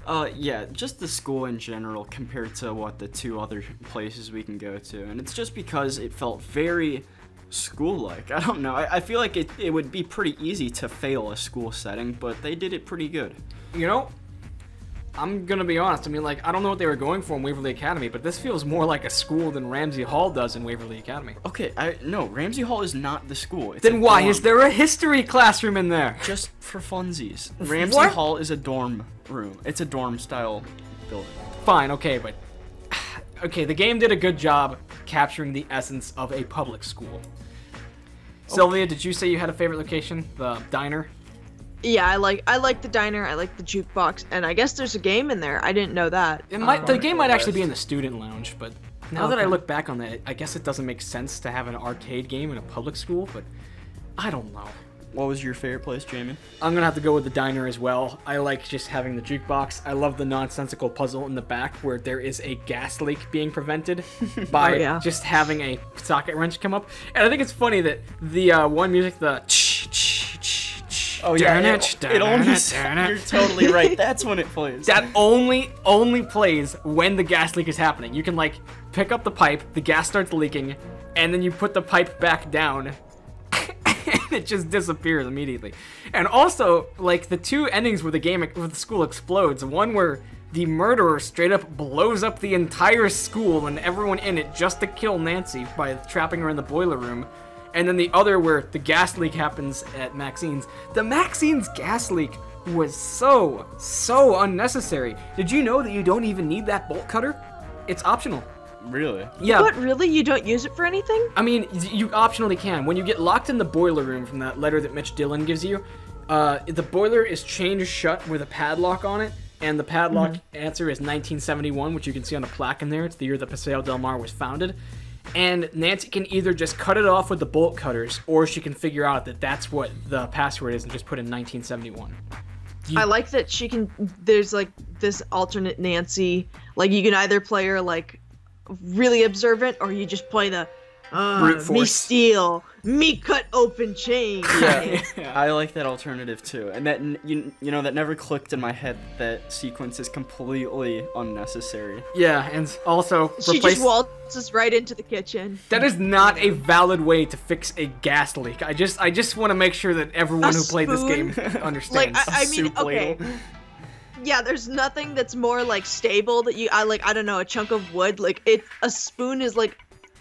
Uh, yeah, just the school in general compared to what the two other places we can go to, and it's just because it felt very school-like. I don't know. I, I feel like it, it would be pretty easy to fail a school setting, but they did it pretty good. You know, I'm gonna be honest. I mean, like, I don't know what they were going for in Waverly Academy, but this feels more like a school than Ramsey Hall does in Waverly Academy. Okay, I no, Ramsey Hall is not the school. It's Then why dorm. is there a history classroom in there? just for funsies? Ramsey What? Hall is a dorm room. It's a dorm style building. Fine, okay, but okay, the game did a good job capturing the essence of a public school. Sylvia, did you say you had a favorite location? The diner? Yeah, I like I like the diner. I like the jukebox, and I guess there's a game in there. I didn't know that. It might the Um, game might actually be in the student lounge, but now that I look back on that, I guess it doesn't make sense to have an arcade game in a public school, but I don't know. What was your favorite place, Jamie? I'm gonna have to go with the diner as well. I like just having the jukebox. I love the nonsensical puzzle in the back where there is a gas leak being prevented by Oh, yeah. just having a socket wrench come up. And I think it's funny that the uh, one music, the Oh yeah, it, it only. You're totally right. That's when it plays. that only only plays when the gas leak is happening. You can like pick up the pipe, the gas starts leaking, and then you put the pipe back down. and it just disappears immediately. And also, like the two endings where the game where the school explodes, one where the murderer straight up blows up the entire school and everyone in it just to kill Nancy by trapping her in the boiler room. And then the other where the gas leak happens at Maxine's. The Maxine's gas leak was so, so unnecessary. Did you know that you don't even need that bolt cutter? It's optional. really. Yeah. But really? You don't use it for anything? I mean, you optionally can. When you get locked in the boiler room from that letter that Mitch Dillon gives you, uh, the boiler is chained shut with a padlock on it, and the padlock answer is 1971, which you can see on a plaque in there. It's the year that Paseo Del Mar was founded. And Nancy can either just cut it off with the bolt cutters, or she can figure out that that's what the password is and just put in 1971. You- I like that she can. There's like this alternate Nancy. Like you can either play her like really observant, or you just play the uh, Brute me force. steal, me cut open chain. Yeah, I like that alternative too, and that you, you know that never clicked in my head that sequence is completely unnecessary. Yeah, and also She replace. just waltzes right into the kitchen. That is not a valid way to fix a gas leak. I just I just want to make sure that everyone A who played this game understands. Like I, I mean, soup okay. ladle. Yeah, there's nothing that's more like stable that you. I like. I don't know, a chunk of wood. Like it. A spoon is like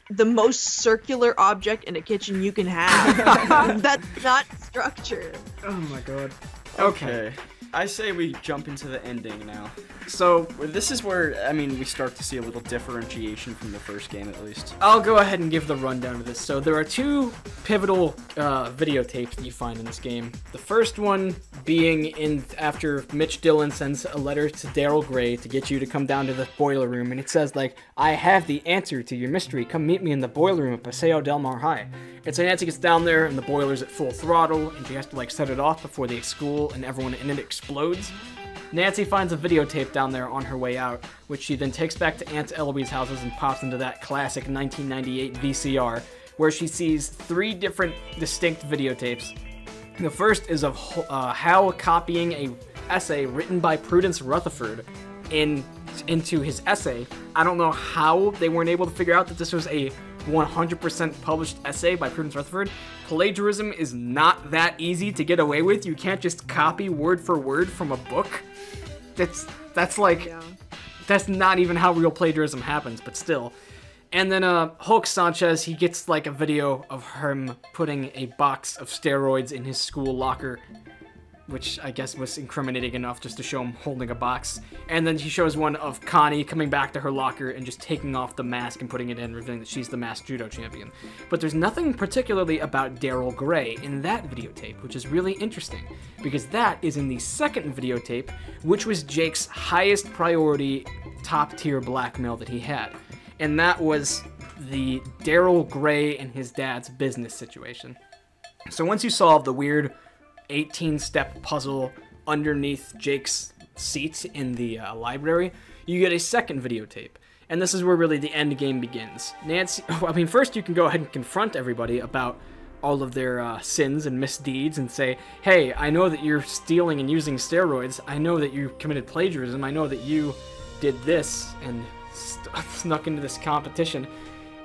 the most circular object in a kitchen you can have. that's not structure. oh my god. Okay. Okay. I say we jump into the ending now. So This is where I mean we start to see a little differentiation from the first game at least. I'll go ahead and give the rundown of this. So there are two pivotal uh, videotapes that you find in this game. The first one being in after Mitch Dillon sends a letter to Daryl Gray to get you to come down to the boiler room, and it says like, "I have the answer to your mystery. Come meet me in the boiler room at Paseo Del Mar High." And so Nancy gets down there, and the boiler's at full throttle, and she has to like set it off before the school and everyone in it explodes. Nancy finds a videotape down there on her way out, which she then takes back to Aunt Eloise's houses and pops into that classic 1998 VCR, where she sees three different distinct videotapes. The first is of uh, Hal copying a essay written by Prudence Rutherford in into his essay. I don't know how they weren't able to figure out that this was a 100% published essay by Prudence Rutherford. Plagiarism is not that easy to get away with. You can't just copy word for word from a book. That's that's like that's not even how real plagiarism happens, but still. And then uh, Hulk Sanchez, he gets like a video of him putting a box of steroids in his school locker, which I guess was incriminating enough just to show him holding a box. And then he shows one of Connie coming back to her locker and just taking off the mask and putting it in, revealing that she's the masked judo champion. But there's nothing particularly about Daryl Gray in that videotape, which is really interesting, because that is in the second videotape, which was Jake's highest priority, top tier blackmail that he had. And that was the Daryl Gray and his dad's business situation. So once you solve the weird 18 step puzzle underneath Jake's seat in the uh, library, you get a second videotape. And this is where really the end game begins. Nancy, I mean, first you can go ahead and confront everybody about all of their uh, sins and misdeeds and say, hey, I know that you're stealing and using steroids. I know that you committed plagiarism. I know that you did this and snuck into this competition.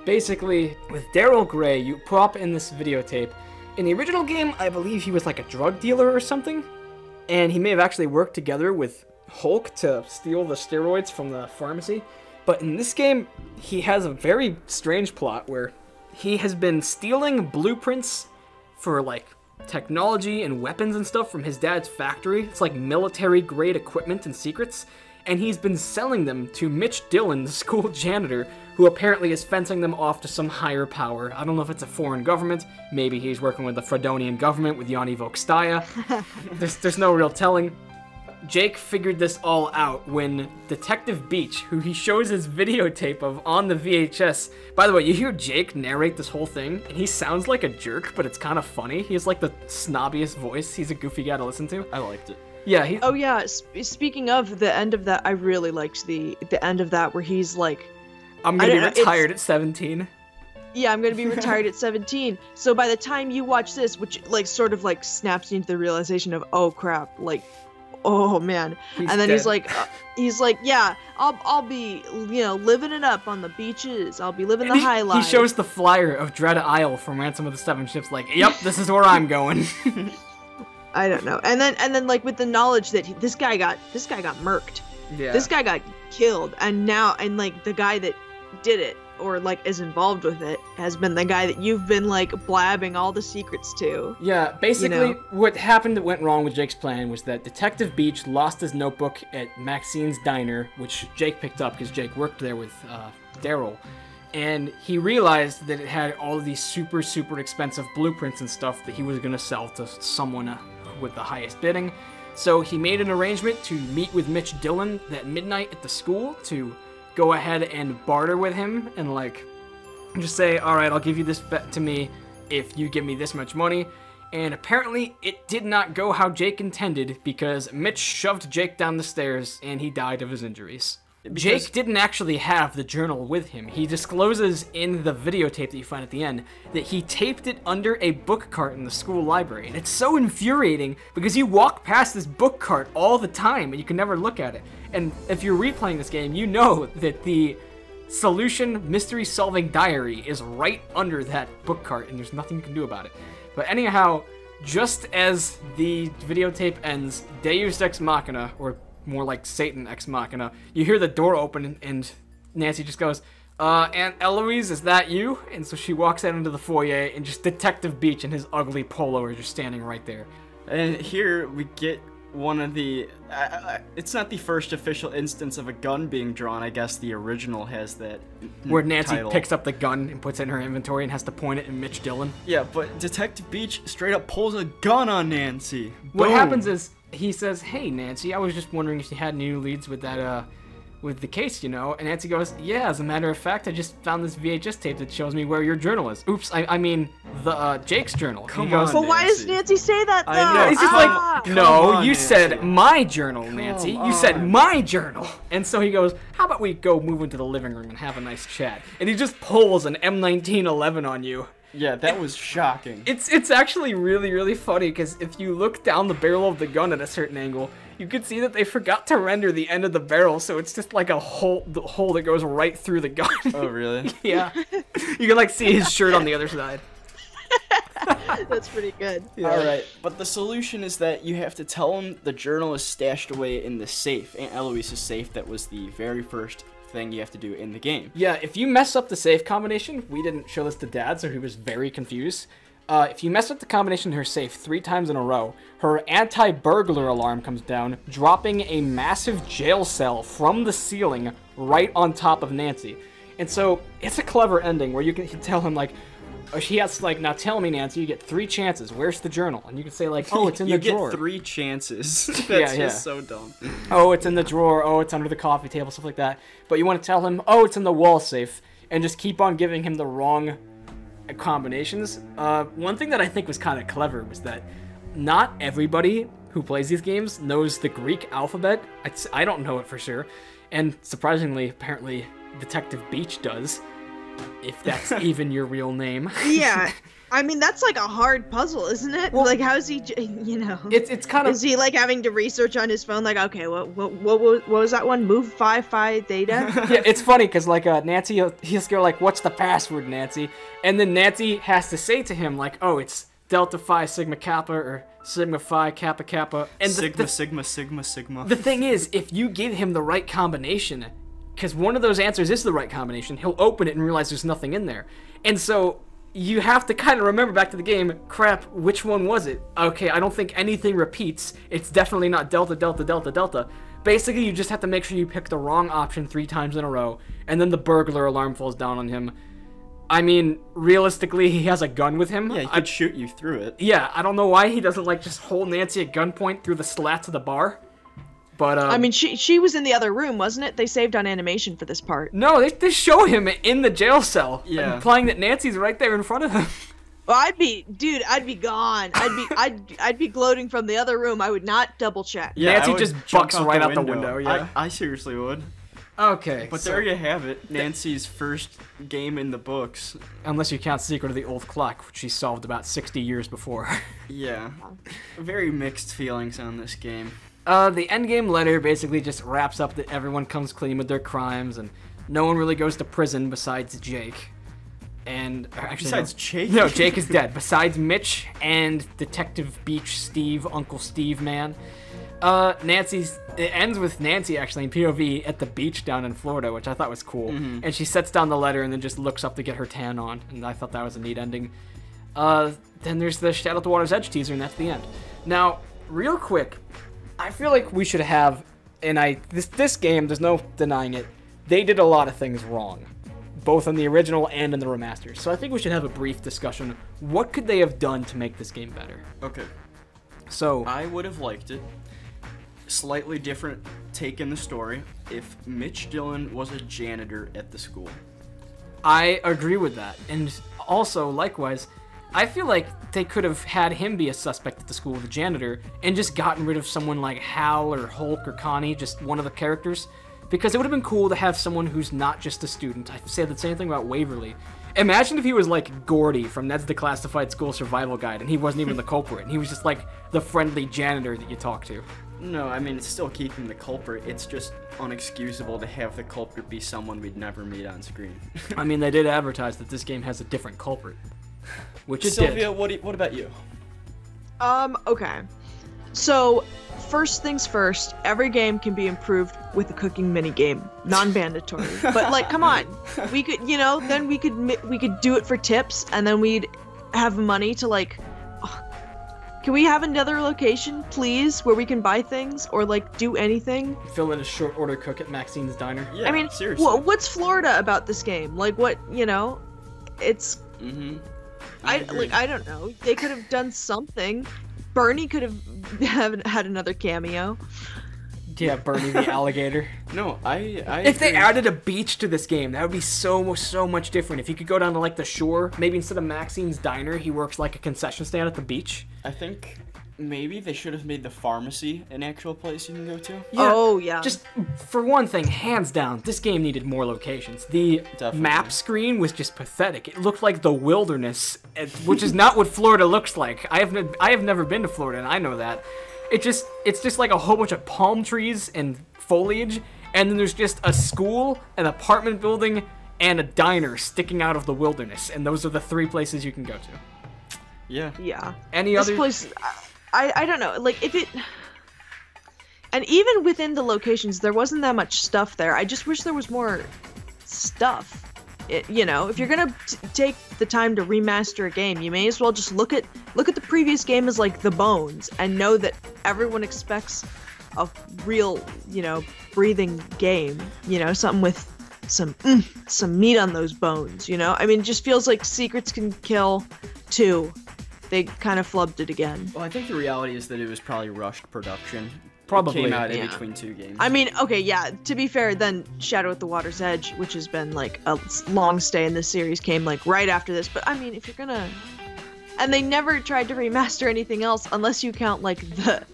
basically, with Daryl Gray, you prop in this videotape. In the original game, I believe he was like a drug dealer or something, and he may have actually worked together with Hulk to steal the steroids from the pharmacy. But in this game, he has a very strange plot where he has been stealing blueprints for like technology and weapons and stuff from his dad's factory. It's like military grade equipment and secrets. And he's been selling them to Mitch Dillon, the school janitor, who apparently is fencing them off to some higher power. I don't know if it's a foreign government. Maybe he's working with the Fredonian government with Yanni Vokstaya. there's, there's no real telling. Jake figured this all out when Detective Beach, who he shows his videotape of on the VHS. By the way, you hear Jake narrate this whole thing, and he sounds like a jerk, but it's kind of funny. He has like the snobbiest voice. He's a goofy guy to listen to. I liked it. Yeah, he. Oh yeah. Sp- speaking of the end of that, I really liked the the end of that where he's like, I'm gonna be retired at 17. "Yeah, I'm gonna be retired at 17." So by the time you watch this, which like sort of like snaps you into the realization of, "Oh crap!" Like, oh man. He's and then he's like, uh, he's like, "Yeah, I'll I'll be you know living it up on the beaches. I'll be living And the he, high life." he shows the flyer of Dread Isle from Ransom of the Seven Ships, like, yep, this is where I'm going. I don't know. And then and then like with the knowledge that he, this guy got this guy got murked. yeah. This guy got killed and now and like the guy that did it or like is involved with it has been the guy that you've been like blabbing all the secrets to. Yeah, basically, know? what happened that went wrong with Jake's plan was that Detective Beach lost his notebook at Maxine's diner, which Jake picked up because Jake worked there with uh, Daryl. And he realized that it had all of these super, super expensive blueprints and stuff that he was going to sell to someone uh, with the highest bidding. So he made an arrangement to meet with Mitch Dillon that midnight at the school to go ahead and barter with him and, like, just say, all right, I'll give you this bet to me if you give me this much money. And apparently, it did not go how Jake intended because Mitch shoved Jake down the stairs and he died of his injuries. Jake didn't actually have the journal with him. He discloses in the videotape that you find at the end that he taped it under a book cart in the school library. And it's so infuriating because you walk past this book cart all the time and you can never look at it. And if you're replaying this game, you know that the solution mystery solving diary is right under that book cart and there's nothing you can do about it. But anyhow, just as the videotape ends, Deus Ex Machina, or more like Satan Ex Machina, you hear the door open and Nancy just goes, uh, Aunt Eloise, is that you? And so she walks out into the foyer and just Detective Beach and his ugly polo are just standing right there. And here we get one of the. Uh, uh, it's not the first official instance of a gun being drawn. I guess the original has that. Where Nancy title. picks up the gun and puts it in her inventory and has to point it at Mitch Dillon. Yeah, but Detective Beach straight up pulls a gun on Nancy. What Boom. happens is he says, "Hey Nancy, I was just wondering if you had new leads with that uh with the case, you know." And Nancy goes, "Yeah, as a matter of fact, I just found this VHS tape that shows me where your journal is." Oops, I, I mean the uh, Jake's journal. And he goes, on. But why does Nancy. Nancy say that though? I know, It's just Ah! like, no, on, you said my journal, Nancy. Come You said on. my journal. And so he goes, how about we go move into the living room and have a nice chat? And he just pulls an M1911 on you. Yeah, that was shocking. It's it's actually really really funny because if you look down the barrel of the gun at a certain angle, you can see that they forgot to render the end of the barrel, so it's just like a hole the hole that goes right through the gun. oh, really? yeah, you can like see his shirt on the other side. That's pretty good. All right, but the solution is that you have to tell him the journal is stashed away in the safe, Aunt Eloise's safe. That was the very first thing you have to do in the game. Yeah, if you mess up the safe combination, we didn't show this to Dad, so he was very confused. Uh, if you mess up the combination to her safe three times in a row, her anti-burglar alarm comes down, dropping a massive jail cell from the ceiling right on top of Nancy. And so it's a clever ending where you can tell him like, uh, she has to like, now tell me, Nancy, you get three chances. Where's the journal? And you can say like, oh, it's in you the drawer. get three chances. That's Yeah, yeah. just so dumb. oh, it's in the drawer, oh, it's under the coffee table, stuff like that. But you want to tell him, oh, it's in the wall safe, and just keep on giving him the wrong combinations. Uh, one thing that I think was kind of clever was that not everybody who plays these games knows the Greek alphabet. I don't know it for sure, and surprisingly, apparently, Detective Beach does. If that's even your real name. Yeah. I mean, that's like a hard puzzle, isn't it? Well- like, how's he, you know? It's it's kind of Is he like having to research on his phone? Like, okay, what what what, what, what was that one? Move five five theta. yeah, it's funny because like uh, Nancy, he'll, he'll go like, "What's the password, Nancy?" And then Nancy has to say to him like, "Oh, it's Delta Phi Sigma Kappa or Sigma Phi Kappa Kappa." And the- Sigma, the, Sigma, Sigma, Sigma. the thing is, if you give him the right combination, because one of those answers is the right combination, he'll open it and realize there's nothing in there. And so you have to kind of remember back to the game. Crap, which one was it? Okay, I don't think anything repeats. It's definitely not Delta Delta Delta Delta. Basically, you just have to make sure you pick the wrong option three times in a row, and then the burglar alarm falls down on him. I mean, realistically, he has a gun with him. yeah, he I- could shoot you through it. yeah, I don't know why he doesn't like just hold Nancy at gunpoint through the slats of the bar. But um, I mean, she she was in the other room, wasn't it? They saved on animation for this part. no, they, they show him in the jail cell, Yeah. implying that Nancy's right there in front of him. Well, I'd be, dude, I'd be gone. I'd be, I'd, I'd be gloating from the other room. I would not double check. Yeah, Nancy just jump bucks right out the window, yeah. I, I seriously would. Okay, But so- there you have it. Nancy's first game in the books. unless you count Secret of the Old Clock, which she solved about 60 years before. Yeah. Very mixed feelings on this game. Uh, the endgame letter basically just wraps up that everyone comes clean with their crimes and no one really goes to prison besides Jake. And actually, Besides no. Jake? No, Jake is dead. Besides Mitch and Detective Beach Steve, Uncle Steve man. Uh, Nancy's. It ends with Nancy actually in POV at the beach down in Florida, which I thought was cool. And she sets down the letter and then just looks up to get her tan on, and I thought that was a neat ending. Uh, then there's the Shadow at the Water's Edge teaser, and that's the end. Now, real quick, I feel like we should have, and I this this game, there's no denying it. They did a lot of things wrong, both in the original and in the remasters. So I think we should have a brief discussion. What could they have done to make this game better? Okay. So I would have liked it. Slightly different take in the story if Mitch Dillon was a janitor at the school. I agree with that, and also likewise, I feel like they could have had him be a suspect at the school, of the janitor, and just gotten rid of someone like Hal or Hulk or Connie, just one of the characters, because it would have been cool to have someone who's not just a student. I say the same thing about Waverly. Imagine if he was like Gordy from Ned's Declassified School Survival Guide, and he wasn't even the culprit, and he was just like the friendly janitor that you talk to. No, I mean, it's still keeping the culprit. It's just unexcusable to have the culprit be someone we'd never meet on screen. I mean, they did advertise that this game has a different culprit, which it Sylvia, did. what, do you- what about you? Um, okay. So, first things first, every game can be improved with a cooking mini game, non-mandatory. but like, come on, we could, you know, then we could we could do it for tips, and then we'd have money to like. ugh. Can we have another location, please, where we can buy things or like do anything? Fill in a short order cook at Maxine's Diner. Yeah, I mean, seriously. wha- what's Florida about this game? Like, what you know? It's Mm-hmm. I, agree. like I don't know. They could have done something. Bernie could have have had another cameo. Yeah, Bernie the alligator. No, I. I if they added a beach to this game, that would be so so much different. If you could go down to like the shore, maybe instead of Maxine's diner, he works like a concession stand at the beach. I think maybe they should have made the pharmacy an actual place you can go to. Oh yeah. Just for one thing, hands down, this game needed more locations. The Definitely. map screen was just pathetic. It looked like the wilderness, eh, which is not what Florida looks like. I have ne- I have never been to Florida, and I know that. It just it's just like a whole bunch of palm trees and foliage, and then there's just a school, an apartment building, and a diner sticking out of the wilderness, and those are the three places you can go to. Yeah. yeah. Any This other? place, I I don't know. Like if it. And even within the locations, there wasn't that much stuff there. I just wish there was more stuff. It, you know, if you're gonna t- take the time to remaster a game, you may as well just look at look at the previous game as like the bones, and know that everyone expects a real, you know, breathing game. You know, something with some mm, some meat on those bones. You know, I mean, just feels like Secrets Can Kill two. They kind of flubbed it again. Well, I think the reality is that it was probably rushed production. Probably, it came out in between two games. I mean, okay, yeah. To be fair, then Shadow at the Water's Edge, which has been like a long stay in this series, came like right after this. But I mean, if you're gonna, and they never tried to remaster anything else unless you count like the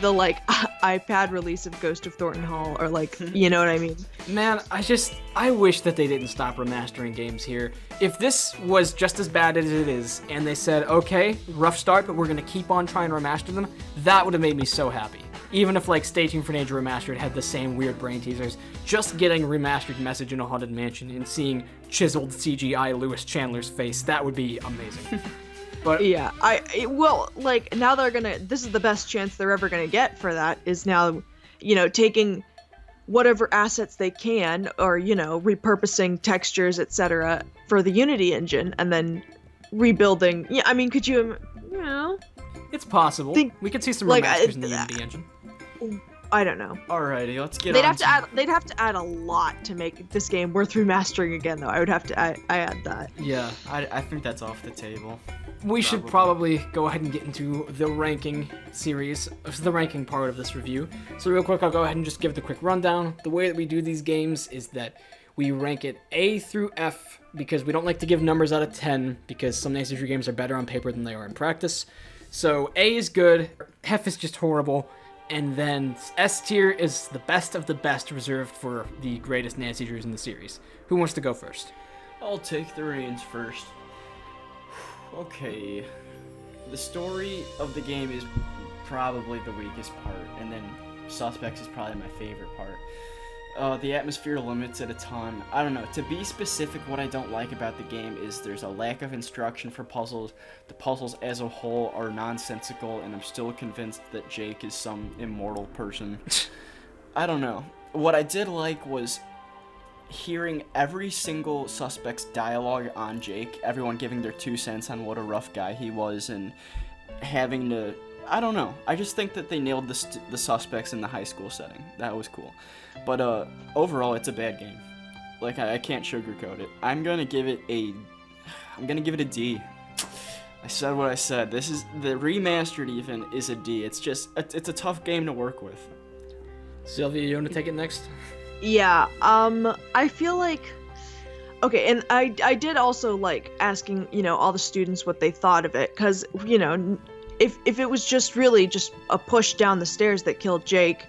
the like iPad release of Ghost of Thornton Hall or like you know what I mean. Man, I just I wish that they didn't stop remastering games here. If this was just as bad as it is, and they said, okay, rough start, but we're gonna keep on trying to remaster them, that would have made me so happy. Even if like Stay Tuned for Danger Remastered had the same weird brain teasers, just getting remastered Message in a Haunted Mansion and seeing chiseled CGI Louis Chandler's face, that would be amazing. but Yeah, I it, well like now they're gonna. This is the best chance they're ever gonna get for that. Is now, you know, taking whatever assets they can or you know repurposing textures etc for the unity engine and then rebuilding yeah i mean could you you know it's possible. Think- we could see some like, I- remasters in the Unity engine. I don't know Alrighty, let's get they'd on have to add they'd have to add a lot to make this game worth remastering again though i would have to i, I add that Yeah, I, I think that's off the table. We should probably go ahead and get into the ranking series, the ranking part of this review. So real quick, I'll go ahead and just give the quick rundown. The way that we do these games is that we rank it A through F because we don't like to give numbers out of 10 because some Nancy Drew games are better on paper than they are in practice. So A is good, F is just horrible, and then S tier is the best of the best reserved for the greatest Nancy Drews in the series. Who wants to go first? I'll take the reins first. Okay. The story of the game is probably the weakest part, and then Suspects is probably my favorite part. Uh, the atmosphere limits at a ton. I don't know. To be specific, what I don't like about the game is there's a lack of instruction for puzzles. The puzzles as a whole are nonsensical, and I'm still convinced that Jake is some immortal person. I don't know. What I did like was hearing every single suspect's dialogue on Jake, everyone giving their two cents on what a rough guy he was, and having to. I don't know. I just think that they nailed the, st- the suspects in the high school setting. That was cool. But uh, overall, it's a bad game. Like I, I can't sugarcoat it. I'm gonna give it a. I'm gonna give it a D. I said what I said. This is the remastered. Even is a D. It's just it's, it's a tough game to work with. Sylvia, you want to take it next? Yeah, um I feel like okay, and I I did also like asking, you know, all the students what they thought of it cuz you know, n- if if it was just really just a push down the stairs that killed Jake,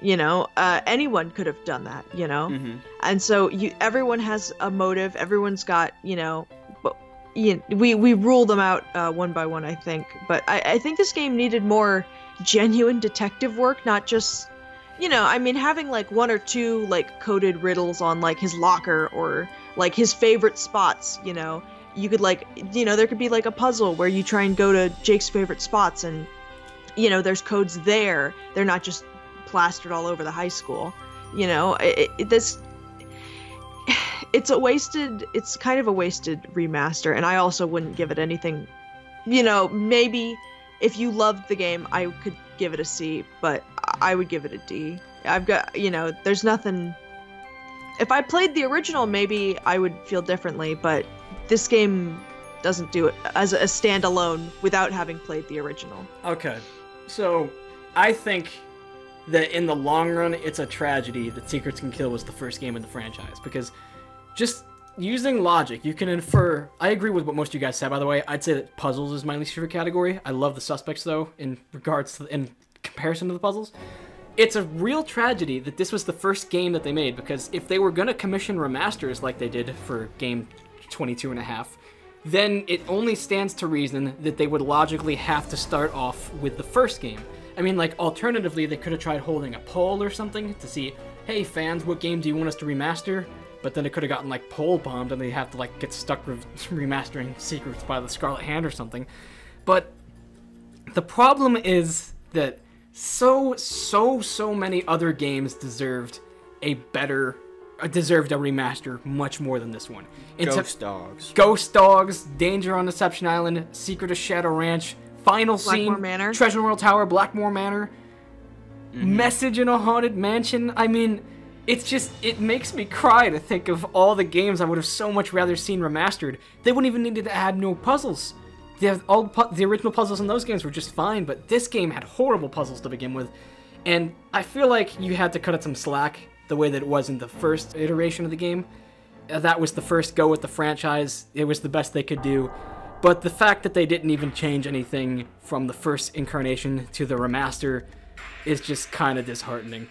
you know, uh anyone could have done that, you know. Mm-hmm. And so you everyone has a motive, everyone's got, you know, but you we we rule them out uh, one by one, I think. But I I think this game needed more genuine detective work, not just you know, I mean, having like one or two like coded riddles on like his locker or like his favorite spots, you know, you could like, you know, there could be like a puzzle where you try and go to Jake's favorite spots and, you know, there's codes there. They're not just plastered all over the high school, you know, it, it, this. It's a wasted. It's kind of a wasted remaster, and I also wouldn't give it anything. You know, maybe if you loved the game, I could give it a C, but I would give it a D. I've got, you know, there's nothing. If I played the original, maybe I would feel differently, but this game doesn't do it as a standalone without having played the original. Okay. So, I think that in the long run, it's a tragedy that Secrets Can Kill was the first game in the franchise because just using logic, you can infer. I agree with what most of you guys said, by the way. I'd say that puzzles is my least favorite category. I love the suspects, though, in regards to, in comparison to the puzzles. It's a real tragedy that this was the first game that they made because if they were going to commission remasters like they did for game 22 and a half, then it only stands to reason that they would logically have to start off with the first game. I mean, like, alternatively, they could have tried holding a poll or something to see, hey, fans, what game do you want us to remaster? But then it could have gotten, like, poll bombed and they have to, like, get stuck re- remastering Secrets by the Scarlet Hand or something. But the problem is that so, so, so many other games deserved a better, deserved a remaster much more than this one. In ter- Ghost dogs. Ghost Dogs, Danger on Deception Island, Secret of Shadow Ranch, Final Blackmoor Scene, Manor. Treasure World Tower, Blackmoor Manor, Mm-hmm. Message in a Haunted Mansion. I mean, it's just, it makes me cry to think of all the games I would have so much rather seen remastered. They wouldn't even need to add new puzzles. The, all pu- the original puzzles in those games were just fine, but this game had horrible puzzles to begin with. And I feel like you had to cut it some slack the way that it was in the first iteration of the game. Uh, that was the first go with the franchise. It was the best they could do. But the fact that they didn't even change anything from the first incarnation to the remaster is just kind of disheartening.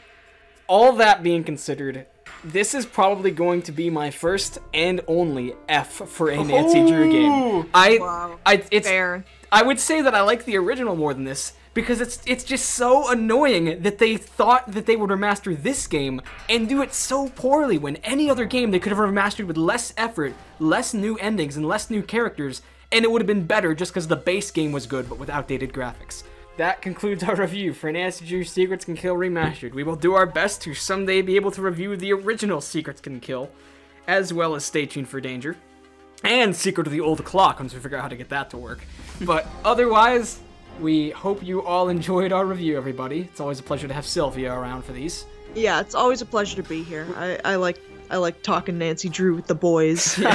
All that being considered, this is probably going to be my first and only F for a Nancy Drew game. I, Wow. I, it's Fair. I would say that I like the original more than this because it's it's just so annoying that they thought that they would remaster this game and do it so poorly when any other game they could have remastered with less effort, less new endings, and less new characters, and it would have been better just because the base game was good but with outdated graphics. That concludes our review for Nancy Drew Secrets Can Kill Remastered. We will do our best to someday be able to review the original Secrets Can Kill, as well as stay tuned for Danger and Secret of the Old Clock once we figure out how to get that to work. But otherwise, we hope you all enjoyed our review, everybody. It's always a pleasure to have Sylvia around for these. Yeah, it's always a pleasure to be here. I, I like I like talking Nancy Drew with the boys.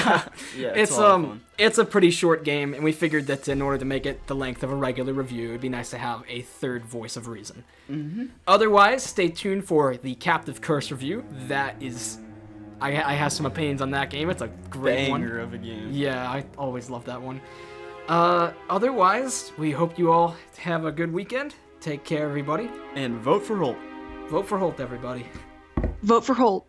Yeah, it's, It's a um, it's a pretty short game, and we figured that in order to make it the length of a regular review, it'd be nice to have a third voice of reason. Mm-hmm. Otherwise, stay tuned for the Captive Curse review. That is, I, I have some opinions on that game. It's a great one. banger of a game. Yeah, I always love that one. Uh, otherwise, we hope you all have a good weekend. Take care, everybody. And vote for Holt. Vote for Holt, everybody. Vote for Holt.